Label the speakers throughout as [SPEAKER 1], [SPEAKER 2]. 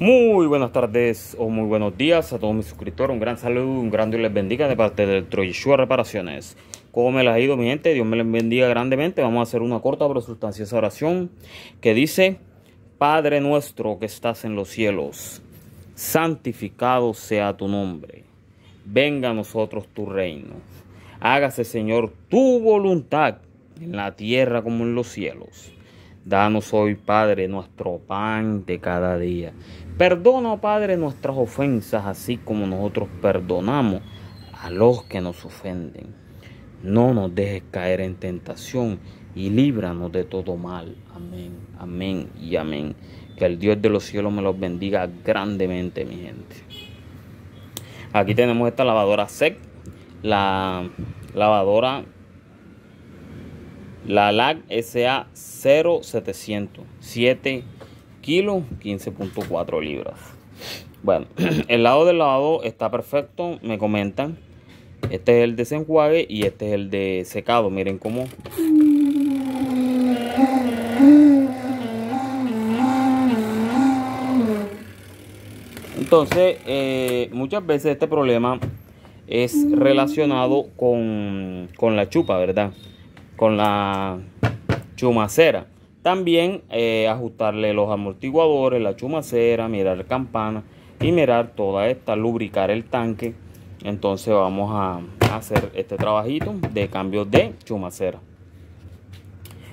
[SPEAKER 1] Muy buenas tardes o muy buenos días a todos mis suscriptores. Un gran saludo, un gran Dios les bendiga de parte de Troyeshua Reparaciones. ¿Cómo me las ha ido mi gente? Dios me les bendiga grandemente. Vamos a hacer una corta pero sustanciosa oración que dice, Padre nuestro que estás en los cielos, santificado sea tu nombre. Venga a nosotros tu reino. Hágase, Señor, tu voluntad en la tierra como en los cielos. Danos hoy, Padre, nuestro pan de cada día. Perdona, Padre, nuestras ofensas, así como nosotros perdonamos a los que nos ofenden. No nos dejes caer en tentación y líbranos de todo mal. Amén, amén y amén. Que el Dios de los cielos me los bendiga grandemente, mi gente. Aquí tenemos esta lavadora SEC, la lavadora, la LAG SA 0700, 7 kilos, 15.4 libras. Bueno, el lado del lavado está perfecto, me comentan. Este es el desenjuague y este es el de secado. Miren cómo Entonces, eh, muchas veces este problema es relacionado con, con, la chupa, ¿verdad? Con la chumacera. También eh, ajustarle los amortiguadores, la chumacera, mirar campana y mirar toda esta, lubricar el tanque. Entonces vamos a hacer este trabajito de cambio de chumacera.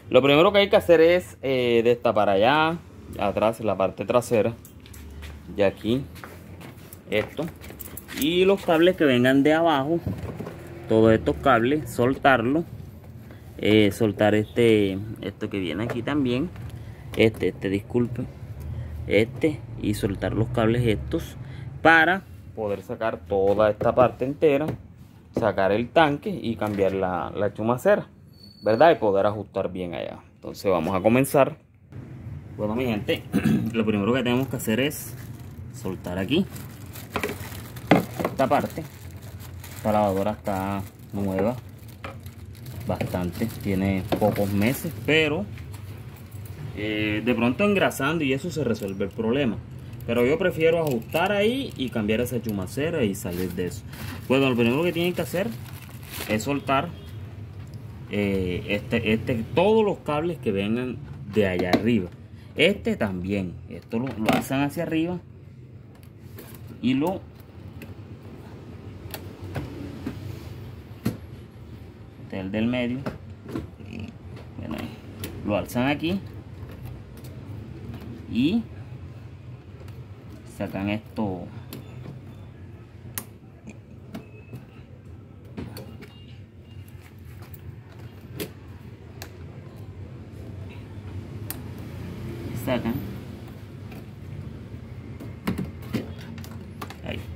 [SPEAKER 1] Lo primero que hay que hacer es eh, destapar allá, atrás, la parte trasera. Y aquí, esto. Y los cables que vengan de abajo, todos estos cables, soltarlo eh, soltar este esto que viene aquí también. Este este disculpe. Este y soltar los cables estos para poder sacar toda esta parte entera sacar el tanque y cambiar la, la chumacera verdad y poder ajustar bien allá. Entonces vamos a comenzar. Bueno mi gente lo primero que tenemos que hacer es soltar aquí esta parte. Esta lavadora está nueva bastante, tiene pocos meses, pero eh, de pronto engrasando y eso se resuelve el problema. Pero yo prefiero ajustar ahí y cambiar esa chumacera y salir de eso. Bueno, lo primero que tienen que hacer es soltar eh, este, este, todos los cables que vengan de allá arriba. Este también, esto lo, lo hacen hacia arriba y lo el del medio. Bueno, lo alzan aquí. Y sacan esto. Sacan.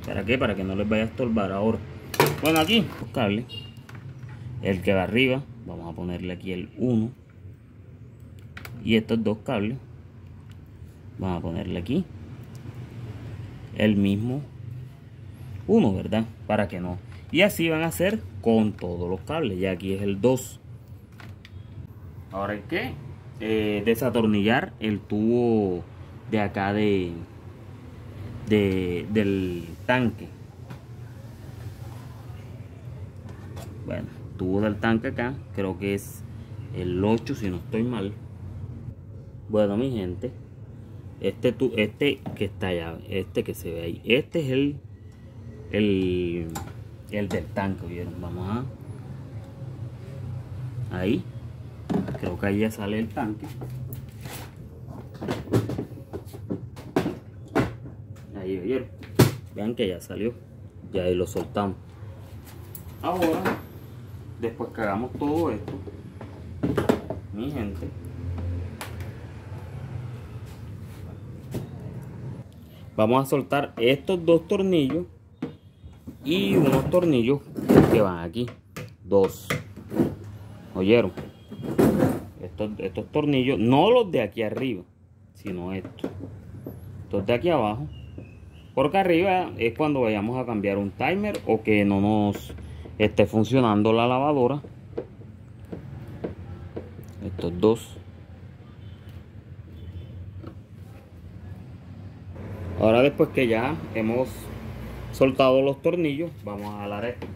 [SPEAKER 1] ¿para qué? para que no les vaya a estorbar ahora. Bueno aquí los cables el que va arriba vamos a ponerle aquí el 1 y estos dos cables vamos a ponerle aquí el mismo 1 verdad para que no. Y así van a hacer con todos los cables. Ya aquí es el 2 ahora hay que eh, desatornillar el tubo de acá de, de del tanque bueno tubo del tanque acá, creo que es el 8 si no estoy mal. Bueno, mi gente, este, tu, este que está allá, este que se ve ahí, este es el, el, el del tanque, ¿vieron? Vamos a... Ahí, creo que ahí ya sale el tanque. Ahí, ¿vieron? Vean que ya salió, ya ahí lo soltamos. Ahora después que hagamos todo esto mi gente. Vamos a soltar estos dos tornillos y unos tornillos que van aquí. Dos. Oyeron estos, estos tornillos no los de aquí arriba sino estos. Estos de aquí abajo. Porque arriba es cuando vayamos a cambiar un timer o que no nos esté funcionando la lavadora estos dos Ahora después que ya hemos soltado los tornillos, vamos a jalar esto.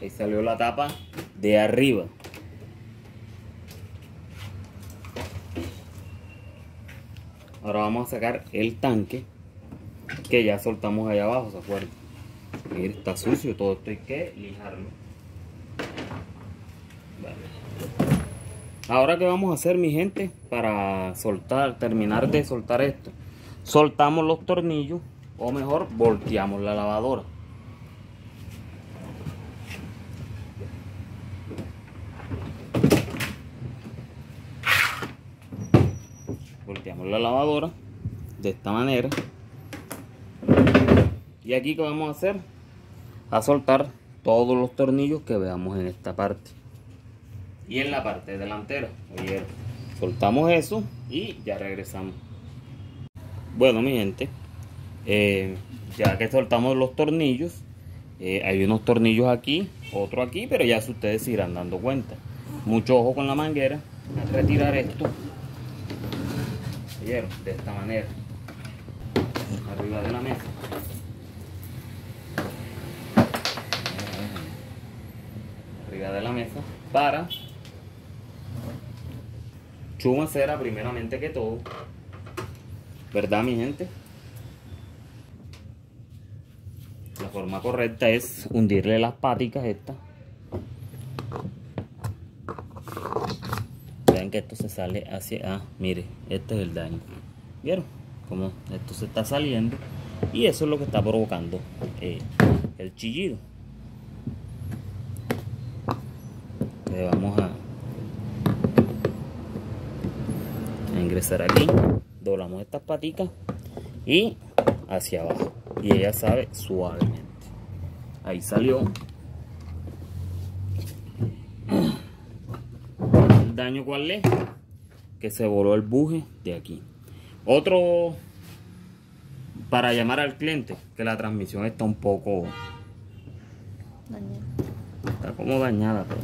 [SPEAKER 1] Ahí salió la tapa de arriba. Ahora vamos a sacar el tanque que ya soltamos allá abajo, ¿se acuerdan? está sucio, todo esto hay que lijarlo. Ahora qué vamos a hacer mi gente para soltar, terminar de soltar esto. Soltamos los tornillos o mejor volteamos la lavadora. Volteamos la lavadora de esta manera. Y aquí que vamos a hacer a soltar todos los tornillos que veamos en esta parte. Y en la parte delantera. Soltamos eso y ya regresamos. Bueno mi gente eh, ya que soltamos los tornillos eh, hay unos tornillos aquí otro aquí pero ya ustedes se irán dando cuenta. Mucho ojo con la manguera. Retirar esto de esta manera arriba de la mesa. Arriba de la mesa para chumacera primeramente que todo. Verdad mi gente la forma correcta es hundirle las páticas estas vean esto se sale hacia ah mire este es el daño. Vieron como esto se está saliendo y eso es lo que está provocando eh, el chillido. Vamos a, ingresar aquí doblamos estas patitas y hacia abajo. Y ella sabe suavemente. Ahí salió el daño cuál es que se voló el buje de aquí otro para llamar al cliente que la transmisión está un poco está como dañada pero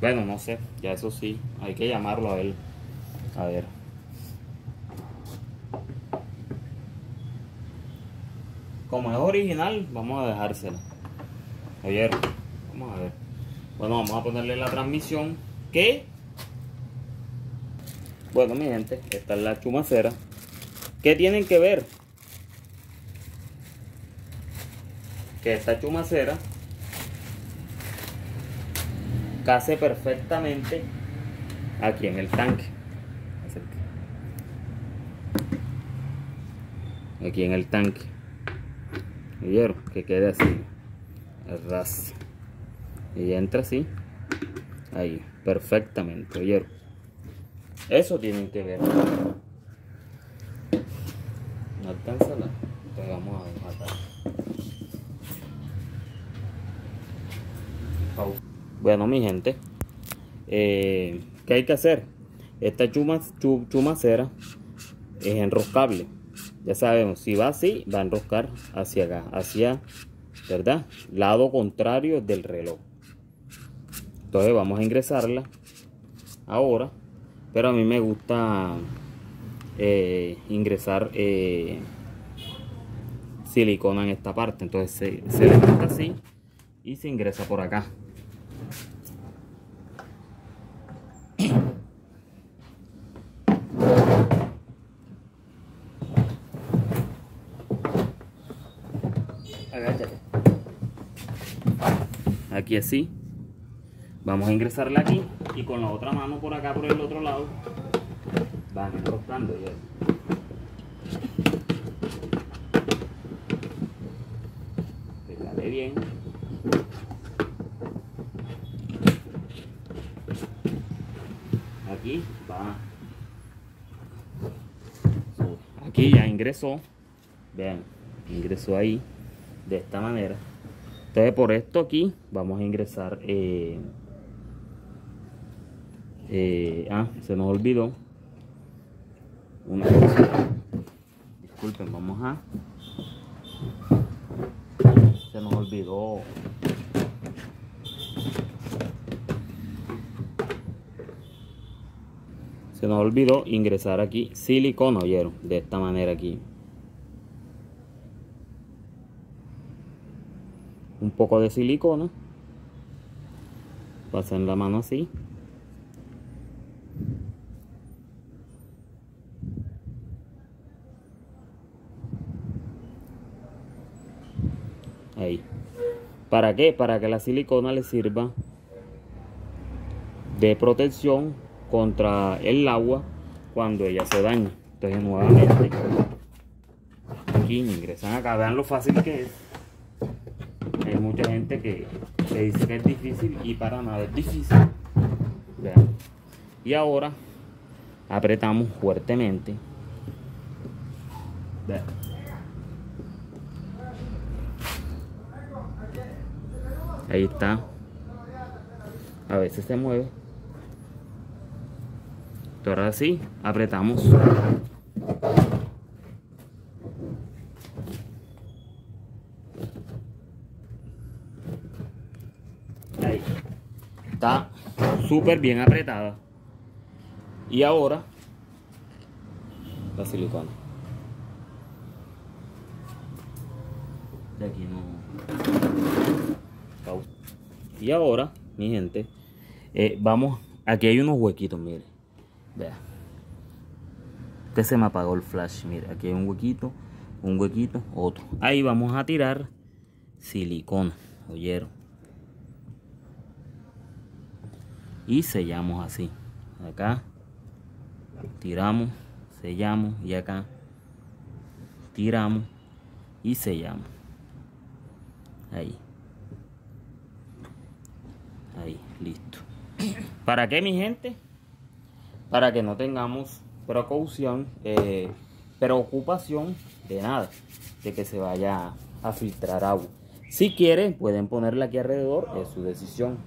[SPEAKER 1] bueno. no sé, ya eso sí, hay que llamarlo a él. A ver. Como es original, vamos a dejársela. Ayer, vamos a ver. Bueno, vamos a ponerle la transmisión que... Bueno, mi gente, esta es la chumacera. ¿Qué tienen que ver? Que esta chumacera case perfectamente aquí en el tanque. Aquí en el tanque. ¿Vieron? Que quede así. Ras. Y entra así. Ahí. Perfectamente. ¿Vieron? Eso tienen que ver. No alcanza la. vamos a. Pausa. Bueno, mi gente, eh, ¿qué hay que hacer? Esta chuma, chumacera es enroscable. Ya sabemos, si va así, va a enroscar hacia acá, hacia, ¿verdad? Lado contrario del reloj. Entonces vamos a ingresarla ahora. Pero a mí me gusta eh, ingresar eh, silicona en esta parte. Entonces se, se levanta así y se ingresa por acá. aquí así vamos a ingresarla aquí y con la otra mano por acá por el otro lado van enroscando ya bien. Aquí va. Aquí ya ingresó. Vean ingresó ahí de esta manera. Entonces por esto aquí vamos a ingresar eh, eh, ah se nos olvidó. Una cosa. Disculpen vamos a se nos olvidó. Se nos olvidó ingresar aquí silicona oyeron de esta manera aquí. Un poco de silicona. Pasan la mano así ahí ¿para qué? para que la silicona le sirva de protección contra el agua cuando ella se daña. Entonces nuevamente aquí ingresan acá vean lo fácil que es. Hay mucha gente que, que dice que es difícil y para nada es difícil. Vean. Y ahora apretamos fuertemente. Vean ahí está. A veces se mueve. Ahora sí apretamos. Ahí. Está súper bien apretada. Y ahora la silicona. De aquí no y ahora mi gente eh, vamos aquí hay unos huequitos mire. Vea. Este se me apagó el flash mire aquí hay un huequito un huequito otro. Ahí vamos a tirar silicona oyeron y sellamos así acá. Tiramos sellamos y acá. Tiramos y sellamos. Ahí ahí listo. Para qué mi gente para que no tengamos precaución eh, preocupación de nada de que se vaya a filtrar agua. Si quieren pueden ponerla aquí alrededor es su decisión.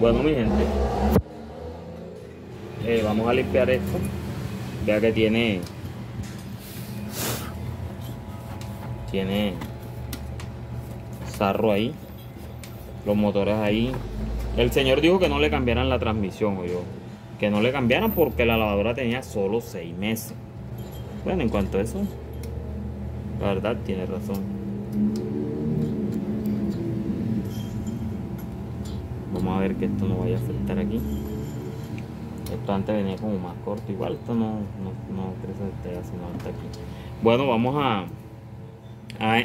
[SPEAKER 1] Bueno mi gente eh, vamos a limpiar esto. Vea que tiene tiene sarro ahí los motores ahí el señor dijo que no le cambiaran la transmisión o yo que no le cambiaran porque la lavadora tenía solo seis meses. Bueno en cuanto a eso la verdad tiene razón. Vamos a ver que esto no vaya a afectar aquí. Esto antes venía como más corto. Igual esto no no, no crece hasta sino hasta aquí. Bueno vamos a,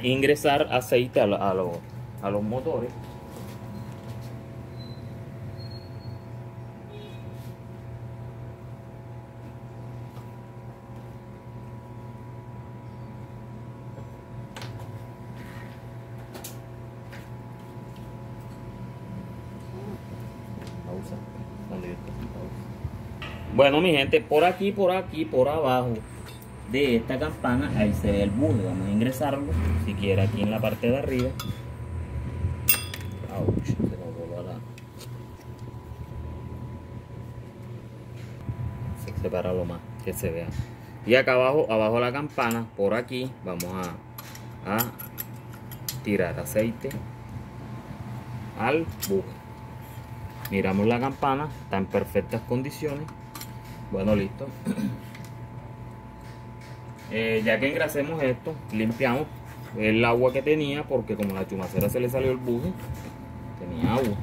[SPEAKER 1] ingresar aceite a los motores Bueno, mi gente, por aquí, por aquí, por abajo de esta campana, ahí se ve el buje. Vamos a ingresarlo, si quiere, aquí en la parte de arriba. Se separa lo más, que se vea. Y acá abajo, abajo de la campana, por aquí, vamos a tirar aceite al buje. Miramos la campana, está en perfectas condiciones. Bueno, listo. Eh, ya que engrasemos esto, limpiamos el agua que tenía, porque como la chumacera se le salió el buje, tenía agua.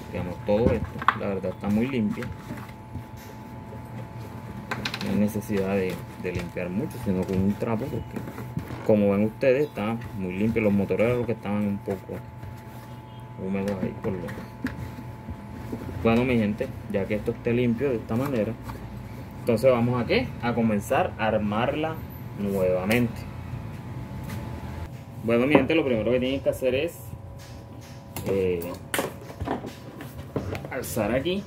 [SPEAKER 1] Limpiamos todo esto, la verdad está muy limpia. No hay necesidad de, de limpiar mucho, sino con un trapo, porque como ven ustedes está muy limpio. Los motores eran los que estaban un poco húmedos ahí por lo bueno mi gente ya que esto esté limpio de esta manera entonces vamos a qué a comenzar a armarla nuevamente. Bueno mi gente lo primero que tienen que hacer es eh, alzar aquí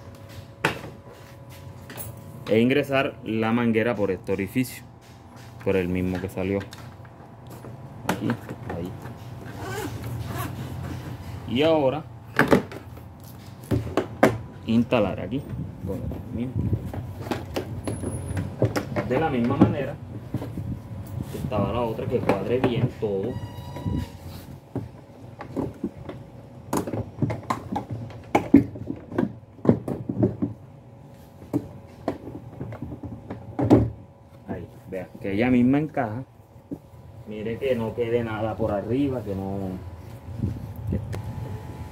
[SPEAKER 1] e ingresar la manguera por este orificio por el mismo que salió aquí y ahora instalar aquí. De la misma manera estaba la otra que cuadre bien todo. Ahí vea que ella misma encaja. Mire que no quede nada por arriba que no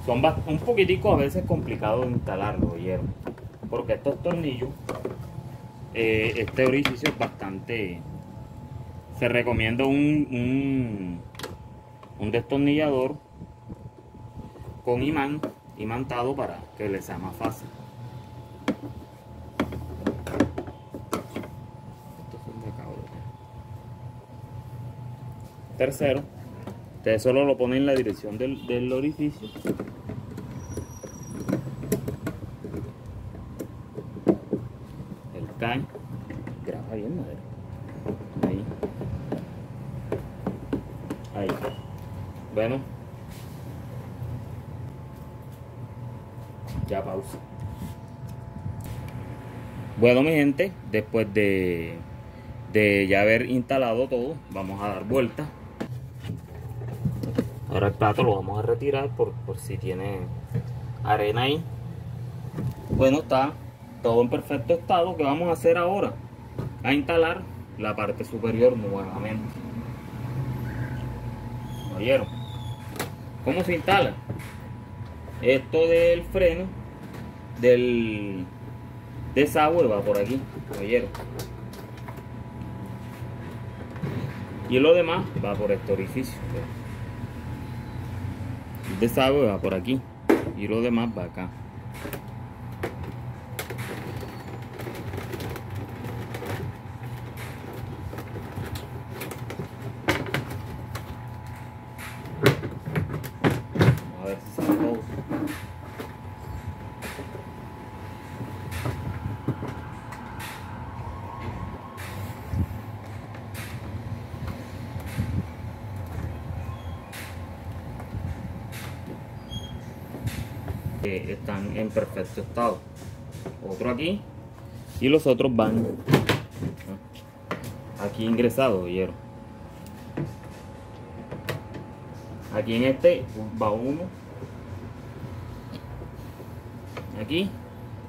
[SPEAKER 1] son un poquitico a veces complicado de instalarlo oyeron porque estos tornillos eh, este orificio es bastante se recomienda un, un, destornillador con imán imantado para que le sea más fácil. Tercero ustedes solo lo ponen en la dirección del, del orificio. El can. Graba bien madre. Ahí. Ahí. Bueno. Ya pausa. Bueno mi gente después de de ya haber instalado todo vamos a dar vuelta Ahora el plato lo vamos a retirar por, si tiene arena ahí. Bueno, está todo en perfecto estado. ¿Qué vamos a hacer ahora? A instalar la parte superior nuevamente. ¿Oyeron? ¿Cómo se instala? Esto del freno del desagüe va por aquí. ¿Oyeron? Y lo demás va por este orificio desagüe va por aquí y lo demás va acá. A ver si están en perfecto estado. Otro aquí. Y los otros van aquí ingresados oyeron aquí en este va uno. Aquí.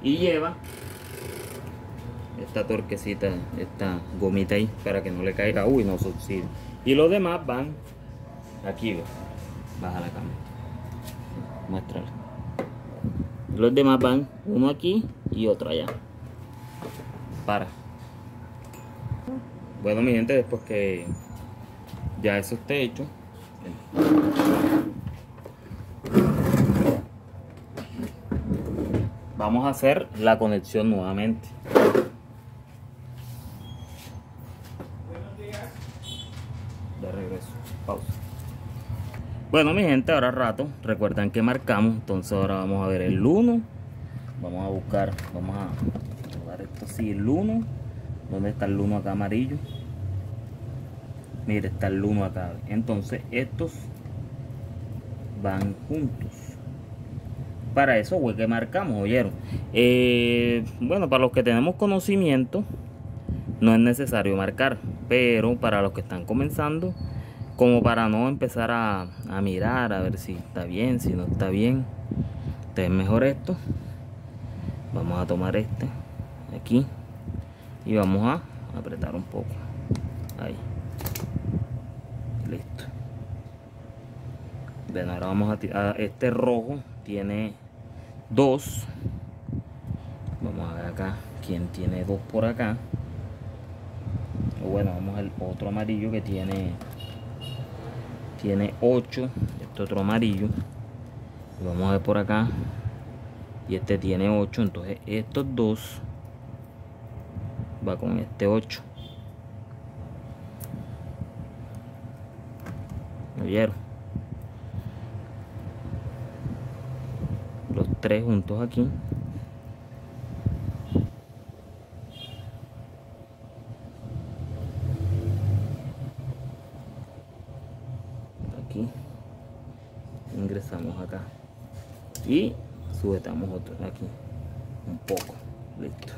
[SPEAKER 1] Y lleva esta torquecita esta gomita ahí para que no le caiga. Uy no subside y los demás van aquí baja la cámara. Muéstrala los demás van uno aquí y otro allá. Para. Bueno mi gente después que ya eso esté hecho vamos a hacer la conexión nuevamente de regreso pausa bueno mi gente, ahora rato, recuerdan que marcamos, entonces ahora vamos a ver el 1. Vamos a buscar, vamos a jugar esto así, el 1. ¿Dónde está el 1 acá amarillo? Mire, está el 1 acá. Entonces estos van juntos. Para eso fue que marcamos, oyeron. Eh, bueno, para los que tenemos conocimiento, no es necesario marcar. Pero para los que están comenzando, como para no empezar a, mirar a ver si está bien, si no está bien. Entonces mejor esto. Vamos a tomar este aquí y vamos a apretar un poco. Ahí. Listo. Bien, ahora vamos a tirar. Este rojo tiene dos. Vamos a ver acá quién tiene dos por acá. Bueno, vamos al otro amarillo que tiene tiene 8 este otro amarillo. Vamos a ver por acá. Y este tiene 8 entonces estos dos va con este 8 ¿Me vieron? los tres juntos aquí ingresamos acá y aquí un poco listo.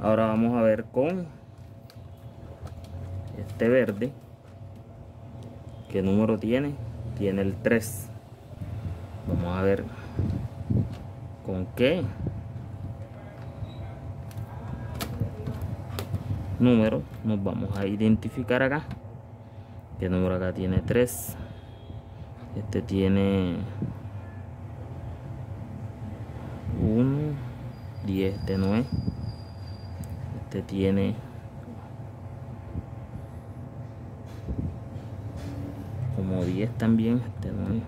[SPEAKER 1] Ahora vamos a ver con este verde ¿qué número tiene? tiene el 3 vamos a ver con qué número nos vamos a identificar acá. Qué número acá tiene 3 este tiene 1 10 este no es este tiene como 10 también este no es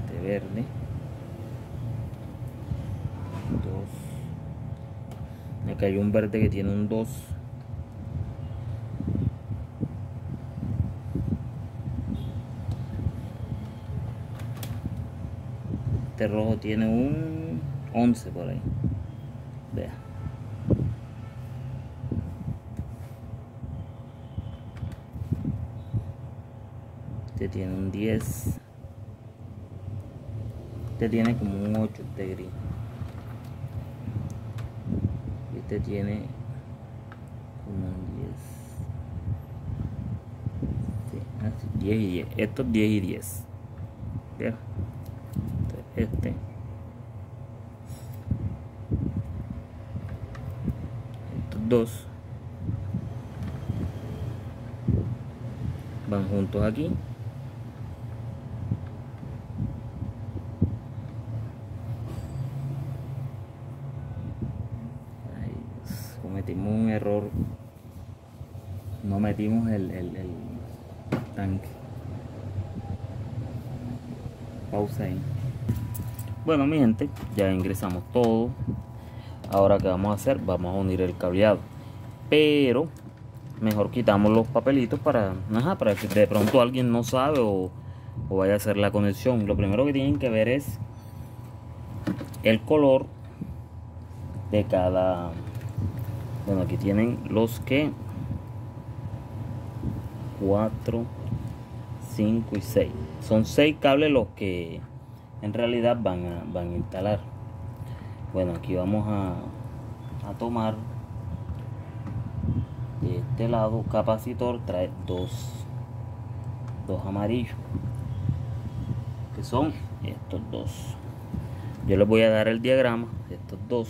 [SPEAKER 1] este verde. 2 me cayó un verde que tiene un 2 este rojo tiene un 11 por ahí. Vea. Este tiene un 10 este tiene como un 8 este gris. Este tiene como un 10 sí, así, 10 y 10 estos 10 y 10 ¿Vea? Este estos dos van juntos aquí Ay, cometimos un error no metimos el, el, el tanque pausa ahí bueno mi gente ya ingresamos todo. Ahora que vamos a hacer vamos a unir el cableado. Pero mejor quitamos los papelitos para ajá, para que de pronto alguien no sabe o, o vaya a hacer la conexión. Lo primero que tienen que ver es el color de cada bueno aquí tienen los que 4 5 y 6 son 6 cables los que en realidad van a, van a instalar. Bueno aquí vamos a, a tomar. De este lado capacitor trae dos dos amarillos que son estos dos. Yo les voy a dar el diagrama estos dos.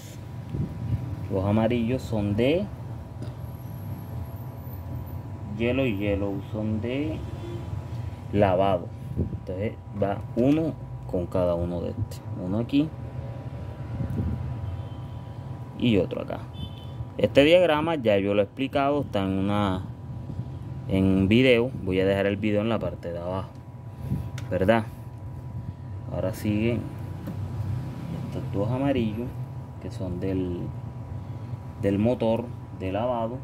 [SPEAKER 1] Los amarillos son de hielo y hielo son de lavado. Entonces va uno con cada uno de este. Uno aquí y otro acá. Este diagrama ya yo lo he explicado está en una en video. Voy a dejar el video en la parte de abajo verdad ahora siguen estos dos amarillos que son del del motor de lavado.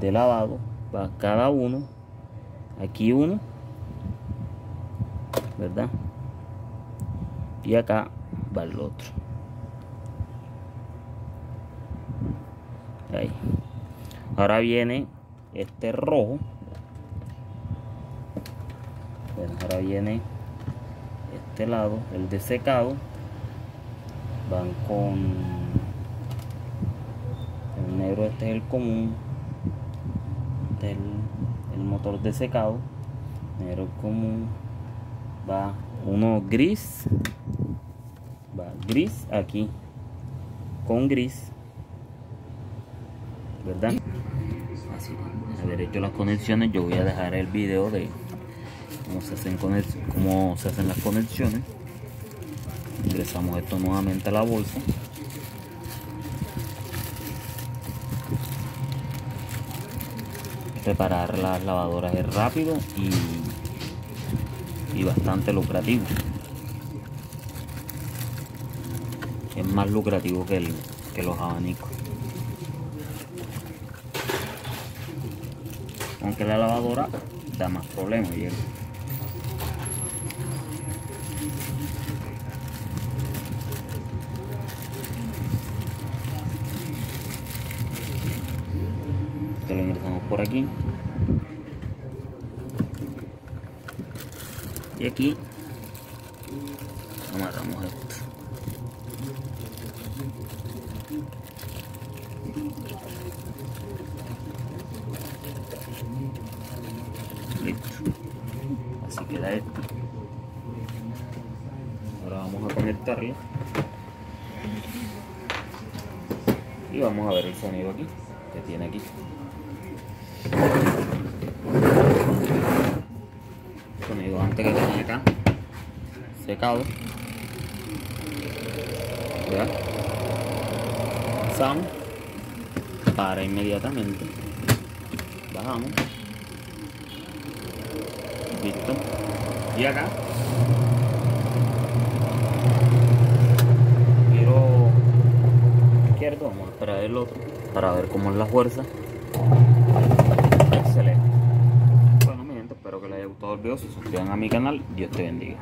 [SPEAKER 1] De lavado va cada uno aquí uno verdad y acá va el otro. Ahí. Ahora viene este rojo. Bueno ahora viene este lado el de secado. Van con el negro este es el común este el motor de secado negro común va uno gris va gris aquí con gris verdad así haber hecho las conexiones yo voy a dejar el video de cómo se hacen cómo se hacen las conexiones. Ingresamos esto nuevamente a la bolsa preparar las lavadoras es rápido y, y bastante lucrativo. Es más lucrativo que, el, que los abanicos. Aunque la lavadora da más problemas Esto lo ingresamos por aquí y aquí Amarramos esto. Así queda esto. Ahora vamos a conectarlo. Y vamos a ver el sonido aquí, que tiene aquí. Que tenía acá. Secado. ¿Verdad? Sound. Para inmediatamente. Bajamos. Listo. Y acá. Giro izquierdo. Vamos a esperar el otro. Para ver cómo es la fuerza. Excelente. Bueno, mi gente, espero que les haya gustado el video. Si suscriban a mi canal, Dios te bendiga.